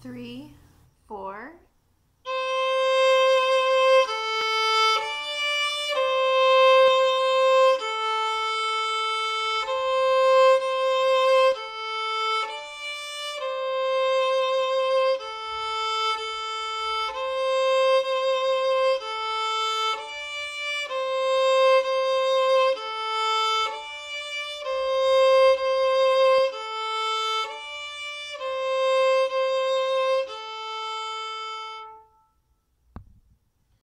three,